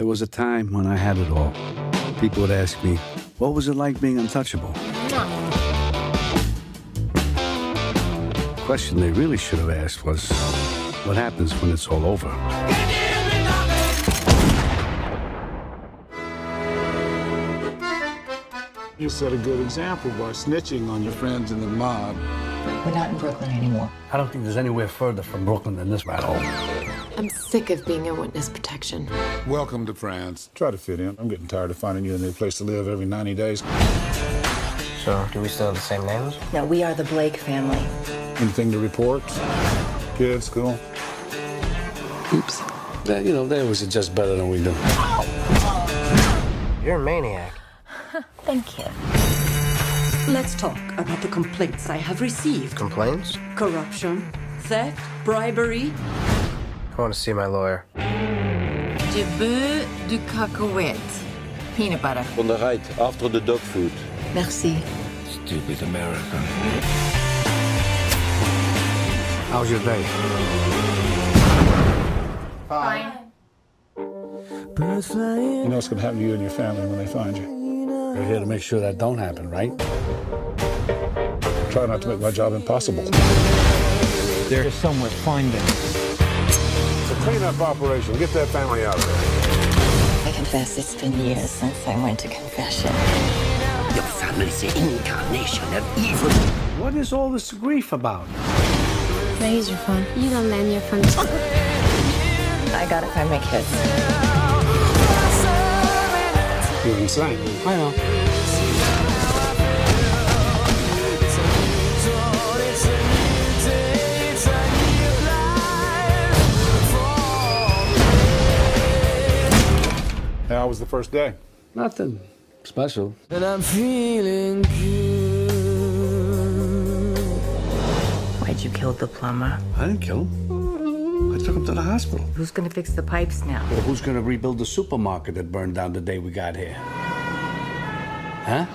There was a time when I had it all. People would ask me, what was it like being untouchable? The question they really should have asked was, what happens when it's all over? You set a good example by snitching on your friends in the mob. We're not in Brooklyn anymore. I don't think there's anywhere further from Brooklyn than this rat hole. I'm sick of being in witness protection. Welcome to France. Try to fit in. I'm getting tired of finding you a new place to live every 90 days. So, do we still have the same names? No, we are the Blake family. Anything to report? Kids, school? Oops. They, you know, they always adjust better than we do. You're a maniac. Thank you. Let's talk about the complaints I have received Complaints? corruption, theft, bribery. I want to see my lawyer. Du beurre du cacahuète. Peanut butter. On the right, after the dog food. Merci. Stupid American. How's your day? Fine. You know what's going to happen to you and your family when they find you. You're here to make sure that don't happen, right? Try not to make my job impossible. There's somewhere find them. It's a cleanup operation. Get that family out of there. I confess it's been years since I went to confession. Your family's the incarnation of evil. What is all this grief about? Can I use your phone? You don't lend your phone. I gotta find my kids. You're insane. I know. How was the first day? Nothing special. And I'm feeling good. Why'd you kill the plumber? I didn't kill him. I took him to the hospital. Who's gonna fix the pipes now? Well, who's gonna rebuild the supermarket that burned down the day we got here? Huh?